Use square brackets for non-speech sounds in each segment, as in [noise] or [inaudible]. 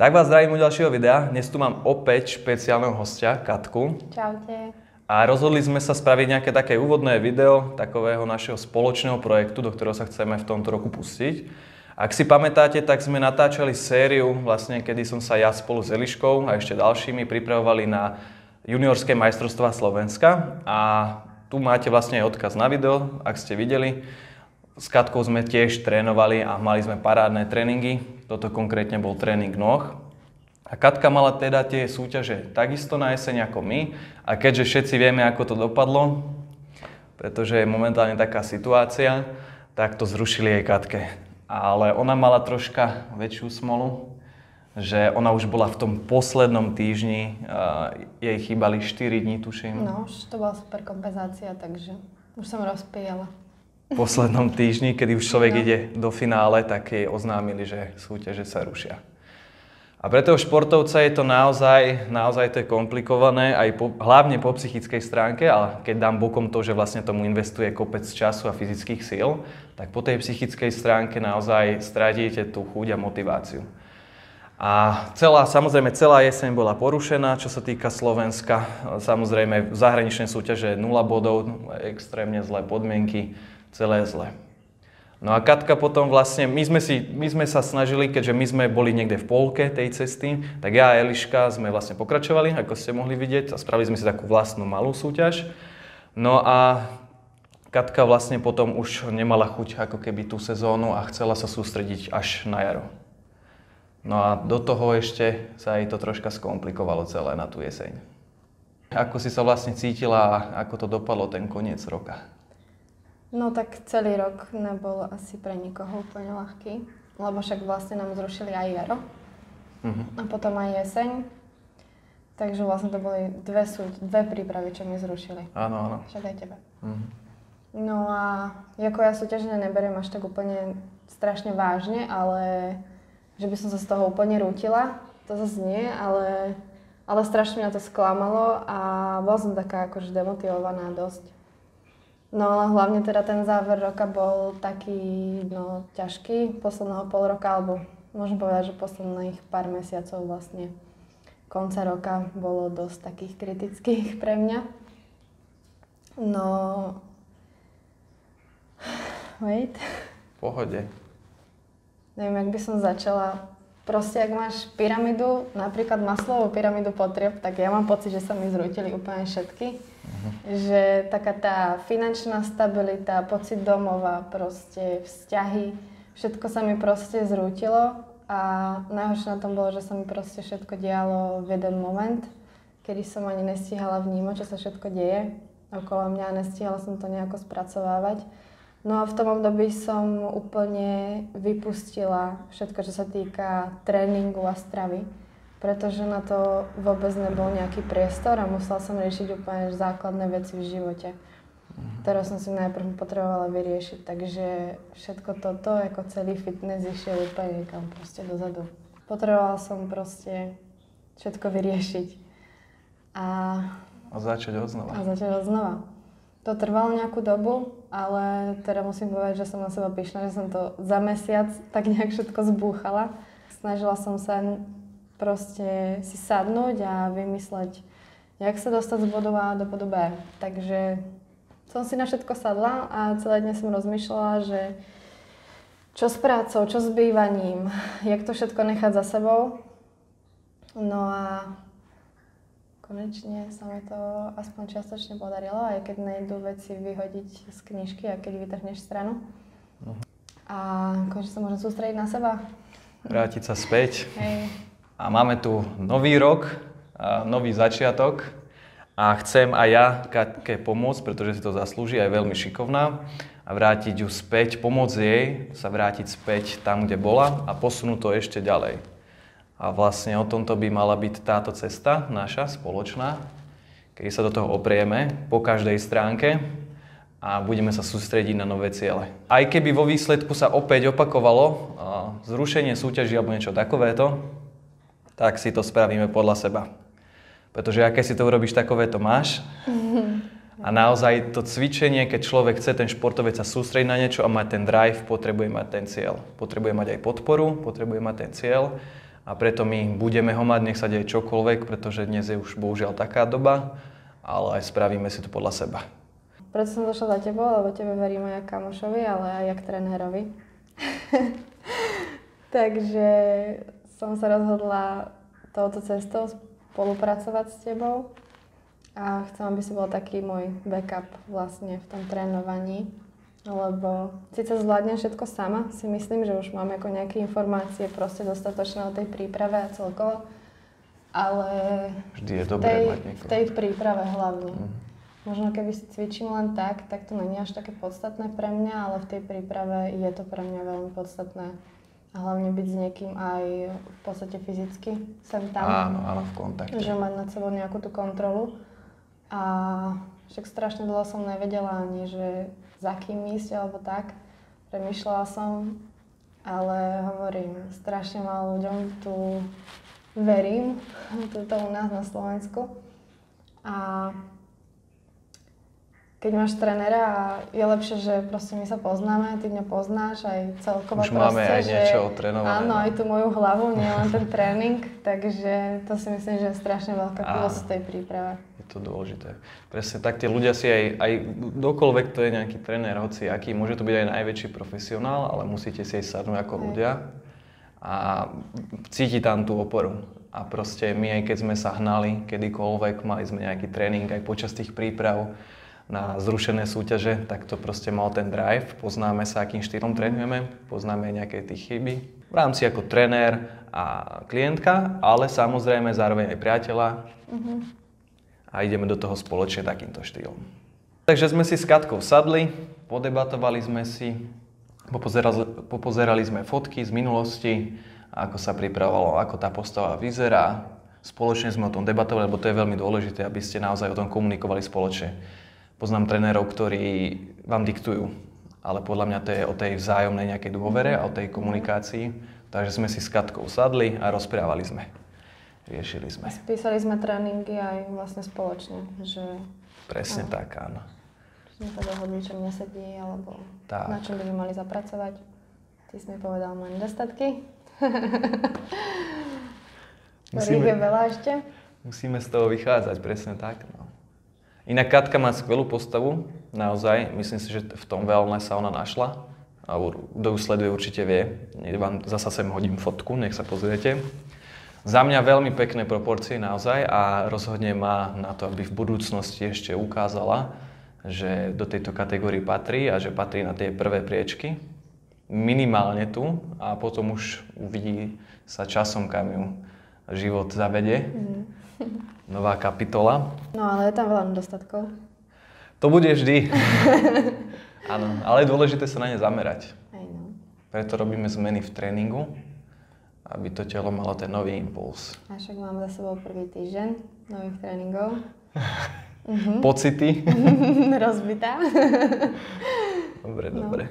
Tak vás zdravím u ďalšieho videa. Dnes tu mám opäť špeciálneho hostia, Katku. Čaute. A rozhodli sme sa spraviť nejaké také úvodné video takového našeho spoločného projektu, do ktorého sa chceme v tomto roku pustiť. Ak si pamätáte, tak sme natáčali sériu, vlastne, kedy som sa ja spolu s Eliškou a ešte ďalšími pripravovali na juniorské majstrovstvá Slovenska. A tu máte vlastne aj odkaz na video, ak ste videli. S Katkou sme tiež trénovali a mali sme parádne tréningy. Toto konkrétne bol tréning noh. A Katka mala teda tie súťaže takisto na jeseň ako my. A keďže všetci vieme, ako to dopadlo, pretože je momentálne taká situácia, tak to zrušili jej Katke. Ale ona mala troška väčšiu smolu, že ona už bola v tom poslednom týždni, jej chýbali 4 dní, tuším. No, už to bola super kompenzácia, takže už som rozpíjala poslednom týždni, kedy už človek no. ide do finále, tak jej oznámili, že súťaže sa rušia. A pre toho športovca je to naozaj, naozaj to je komplikované, aj po, hlavne po psychickej stránke, ale keď dám bokom to, že vlastne tomu investuje kopec času a fyzických síl, tak po tej psychickej stránke naozaj stratíte tú chuť a motiváciu. A celá, samozrejme, celá jeseň bola porušená, čo sa týka Slovenska. Samozrejme, v zahraničnej súťaže 0 bodov, extrémne zlé podmienky, celé zle. No a Katka potom vlastne, my sme, si, my sme sa snažili, keďže my sme boli niekde v polke tej cesty, tak ja a Eliška sme vlastne pokračovali, ako ste mohli vidieť, a spravili sme si takú vlastnú malú súťaž. No a Katka vlastne potom už nemala chuť ako keby tú sezónu a chcela sa sústrediť až na jaro. No a do toho ešte sa jej to troška skomplikovalo celé na tú jeseň. Ako si sa vlastne cítila a ako to dopadlo ten koniec roka? No tak celý rok nebol asi pre nikoho úplne ľahký, lebo však vlastne nám zrušili aj jaro uh-huh. a potom aj jeseň. Takže vlastne to boli dve, súť, dve prípravy, čo mi zrušili. Áno, áno. Však aj tebe. Uh-huh. No a ako ja súťažne neberiem až tak úplne strašne vážne, ale že by som sa z toho úplne rútila, to zase nie, ale, ale strašne mňa to sklamalo a bola som taká akože demotivovaná dosť. No ale hlavne teda ten záver roka bol taký no, ťažký, posledného pol roka, alebo môžem povedať, že posledných pár mesiacov vlastne konca roka bolo dosť takých kritických [laughs] pre mňa. No... Wait. Pohode. Neviem, jak by som začala. Proste, ak máš pyramídu, napríklad maslovú pyramídu potrieb, tak ja mám pocit, že sa mi zrútili úplne všetky. Že taká tá finančná stabilita, pocit domova, proste vzťahy, všetko sa mi proste zrútilo a najhoršie na tom bolo, že sa mi proste všetko dialo v jeden moment, kedy som ani nestíhala vnímať, čo sa všetko deje okolo mňa a nestíhala som to nejako spracovávať. No a v tom období som úplne vypustila všetko, čo sa týka tréningu a stravy pretože na to vôbec nebol nejaký priestor a musela som riešiť úplne základné veci v živote, mhm. ktoré som si najprv potrebovala vyriešiť. Takže všetko toto, ako celý fitness, išiel úplne niekam proste dozadu. Potrebovala som proste všetko vyriešiť. A, a začať od znova. A začať od znova. To trvalo nejakú dobu, ale teda musím povedať, že som na seba pyšná, že som to za mesiac tak nejak všetko zbúchala. Snažila som sa proste si sadnúť a vymysleť, jak sa dostať z bodu A do bodu B. Takže som si na všetko sadla a celé dne som rozmýšľala, že čo s prácou, čo s bývaním, jak to všetko nechať za sebou. No a konečne sa mi to aspoň čiastočne podarilo, aj keď nejdu veci vyhodiť z knižky a keď vytrhneš stranu. Uh-huh. A konečne sa môžem sústrediť na seba. Vrátiť sa späť. Hej. A máme tu nový rok, nový začiatok a chcem aj ja Katke pomôcť, pretože si to zaslúži, aj veľmi šikovná a vrátiť ju späť, pomôcť jej sa vrátiť späť tam, kde bola a posunúť to ešte ďalej. A vlastne o tomto by mala byť táto cesta, naša spoločná, kedy sa do toho oprieme po každej stránke a budeme sa sústrediť na nové ciele. Aj keby vo výsledku sa opäť opakovalo zrušenie súťaží alebo niečo takovéto, tak si to spravíme podľa seba. Pretože aké si to urobíš, takové to máš. A naozaj to cvičenie, keď človek chce, ten športovec sa sústrediť na niečo a mať ten drive, potrebuje mať ten cieľ. Potrebuje mať aj podporu, potrebuje mať ten cieľ. A a preto my budeme ho mať, nech sa deje čokoľvek, pretože dnes je už bohužiaľ taká doba, ale aj spravíme si to podľa seba. Preto som došla za tebou, lebo tebe verím aj kamošovi, ale aj jak trénerovi. [laughs] Takže som sa rozhodla touto cestou spolupracovať s tebou a chcem, aby si bol taký môj backup vlastne v tom trénovaní. Lebo síce zvládnem všetko sama, si myslím, že už mám ako nejaké informácie proste dostatočné o tej príprave a celkovo, ale Vždy je dobré tej, v tej príprave hlavne. Mhm. Možno keby si cvičím len tak, tak to není až také podstatné pre mňa, ale v tej príprave je to pre mňa veľmi podstatné. A hlavne byť s niekým aj v podstate fyzicky sem tam. Áno, áno, v kontakte. Že mať nad sebou nejakú tú kontrolu. A však strašne dlho som nevedela ani, že za kým ísť alebo tak. Premýšľala som, ale hovorím, strašne málo ľuďom tu verím, [laughs] toto u nás na Slovensku. A keď máš trénera a je lepšie, že proste my sa poznáme, ty mňa poznáš aj celkovo Už proste, máme aj že niečo otrénované, Áno, no. aj tú moju hlavu, nie len ten [laughs] tréning, takže to si myslím, že je strašne veľká plus v tej príprave. Je to dôležité. Presne tak, tie ľudia si aj, aj dokoľvek to je nejaký tréner, hoci aký, môže to byť aj najväčší profesionál, ale musíte si aj sadnúť ako Hej. ľudia a cíti tam tú oporu. A proste my, aj keď sme sa hnali kedykoľvek, mali sme nejaký tréning aj počas tých príprav na zrušené súťaže, tak to proste mal ten drive. Poznáme sa, akým štýlom trénujeme, poznáme nejaké tie chyby. V rámci ako tréner a klientka, ale samozrejme zároveň aj priateľa, a ideme do toho spoločne takýmto štýlom. Takže sme si s Katkou sadli, podebatovali sme si, popozerali, popozerali sme fotky z minulosti, ako sa pripravovalo, ako tá postava vyzerá. Spoločne sme o tom debatovali, lebo to je veľmi dôležité, aby ste naozaj o tom komunikovali spoločne. Poznám trénerov, ktorí vám diktujú, ale podľa mňa to je o tej vzájomnej nejakej dôvere a o tej komunikácii. Takže sme si s Katkou sadli a rozprávali sme. Riešili sme. Spísali sme tréningy aj vlastne spoločne, že Presne Áno. tak, áno. sme sa dohodli, čo mne sedí, alebo Tak. na čom by sme mali zapracovať. Ty si mi povedal moje nedostatky. [laughs] Ktorých je veľa ešte. musíme z toho vychádzať, presne tak. No. Inak Katka má skvelú postavu, naozaj. Myslím si, že v tom wellness sa ona našla. A kto ju sleduje, určite vie. Vám zasa sem hodím fotku, nech sa pozriete. Za mňa veľmi pekné proporcie naozaj a rozhodne má na to, aby v budúcnosti ešte ukázala, že do tejto kategórie patrí a že patrí na tie prvé priečky. Minimálne tu a potom už uvidí sa časom, kam ju život zavede. [laughs] Nová kapitola. No ale je tam veľa nedostatkov. To bude vždy. [laughs] Áno, ale je dôležité sa na ne zamerať. Aj no. Preto robíme zmeny v tréningu, aby to telo malo ten nový impuls. A však mám za sebou prvý týždeň nových tréningov. [laughs] Pocity. Rozbitá. Dobre, No. dobre.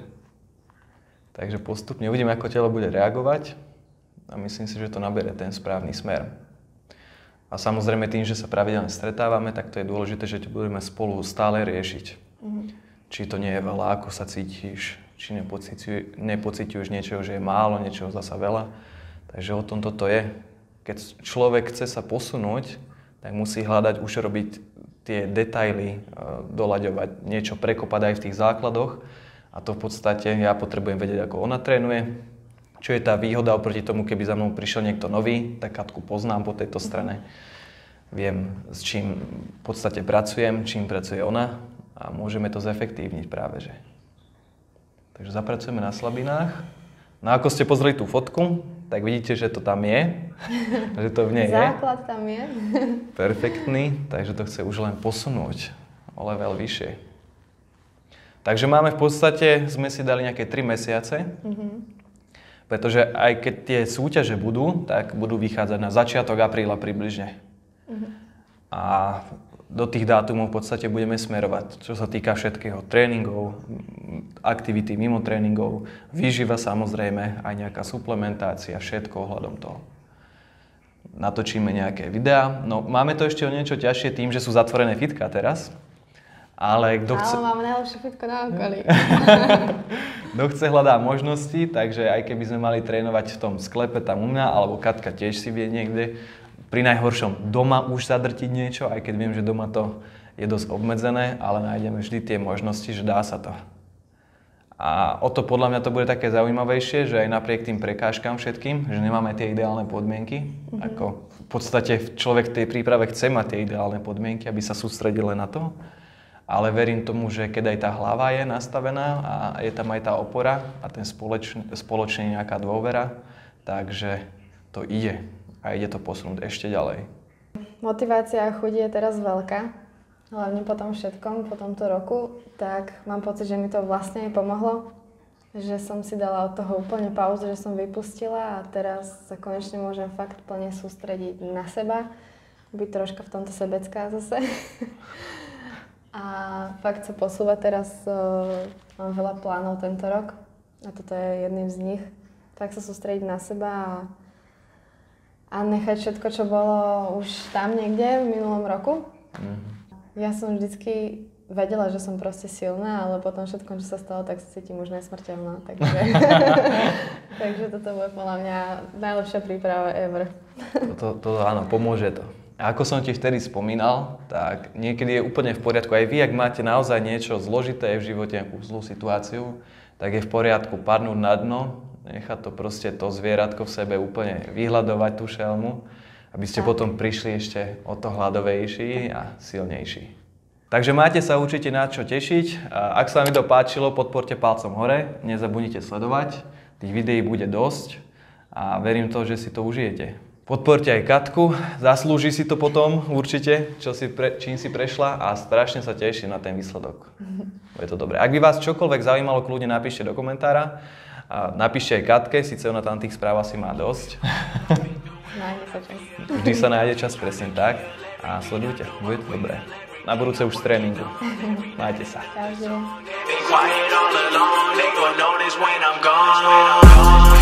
Takže postupne uvidíme, ako telo bude reagovať a myslím si, že to nabere ten správny smer. A samozrejme tým, že sa pravidelne stretávame, tak to je dôležité, že to budeme spolu stále riešiť. Či to nie je veľa, ako sa cítiš, či nepociťuj, nepociťuješ niečo, že je málo, niečo zasa veľa. Takže o tom toto je. Keď človek chce sa posunúť, tak musí hľadať už robiť tie detaily, e, doľaďovať, niečo prekopať aj v tých základoch. A to v podstate ja potrebujem vedieť, ako ona trénuje, čo je tá výhoda oproti tomu, keby za mnou prišiel niekto nový, tak Katku poznám po tejto strane. Viem, s čím v podstate pracujem, čím pracuje ona a môžeme to zefektívniť práve, že. Takže zapracujeme na slabinách. No ako ste pozreli tú fotku, tak vidíte, že to tam je, [laughs] že to v nej je. Základ tam je. [laughs] Perfektný, takže to chce už len posunúť o level vyššie. Takže máme v podstate, sme si dali nejaké 3 mesiace, pretože aj keď tie súťaže budú, tak budú vychádzať na začiatok apríla približne. A do tých dátumov v podstate budeme smerovať, čo sa týka všetkého, tréningov, aktivity mimo tréningov, výživa samozrejme, aj nejaká suplementácia, všetko ohľadom toho. Natočíme nejaké videá. No máme to ešte o niečo ťažšie tým, že sú zatvorené fitka teraz. Ale kto chce... Ale máme najlepšie fitko na okolí. [laughs] Kto chce hľadá možnosti, takže aj keby sme mali trénovať v tom sklepe tam u mňa, alebo Katka tiež si vie niekde, pri najhoršom doma už zadrtiť niečo, aj keď viem, že doma to je dosť obmedzené, ale nájdeme vždy tie možnosti, že dá sa to. A o to podľa mňa to bude také zaujímavejšie, že aj napriek tým prekážkam všetkým, že nemáme tie ideálne podmienky, mm-hmm. ako v podstate človek v tej príprave chce mať tie ideálne podmienky, aby sa sústredil len na to, ale verím tomu, že keď aj tá hlava je nastavená a je tam aj tá opora a ten spoločne, spoločne nejaká dôvera, takže to ide a ide to posunúť ešte ďalej. Motivácia a chuť je teraz veľká, hlavne po tom všetkom, po tomto roku, tak mám pocit, že mi to vlastne pomohlo. Že som si dala od toho úplne pauzu, že som vypustila a teraz sa konečne môžem fakt plne sústrediť na seba. Byť troška v tomto sebecká zase. [laughs] a fakt sa posúva teraz, uh, mám veľa plánov tento rok a toto je jedným z nich. Tak sa sústrediť na seba a, a nechať všetko, čo bolo už tam niekde v minulom roku. Mm-hmm ja som vždycky vedela, že som proste silná, ale potom všetko, čo sa stalo, tak sa cítim už nesmrteľná. Takže, [laughs] [laughs] takže toto bude podľa mňa najlepšia príprava ever. to, to áno, pomôže to. A ako som ti vtedy spomínal, tak niekedy je úplne v poriadku. Aj vy, ak máte naozaj niečo zložité v živote, zlú situáciu, tak je v poriadku padnúť na dno, nechať to proste to zvieratko v sebe úplne vyhľadovať tú šelmu aby ste tak. potom prišli ešte o to hladovejší a silnejší. Takže máte sa určite na čo tešiť. Ak sa vám to páčilo, podporte palcom hore, nezabudnite sledovať. Tých videí bude dosť a verím to, že si to užijete. Podporte aj Katku, zaslúži si to potom určite, čo si pre, čím si prešla a strašne sa teším na ten výsledok. Je to dobré. Ak by vás čokoľvek zaujímalo, kľudne napíšte do komentára. A napíšte aj Katke, síce ona tam tých správ asi má dosť. Vždy sa nájde čas, presne tak. A sledujte, bude to dobré. Na budúce už z tréningu. Majte sa. Čau,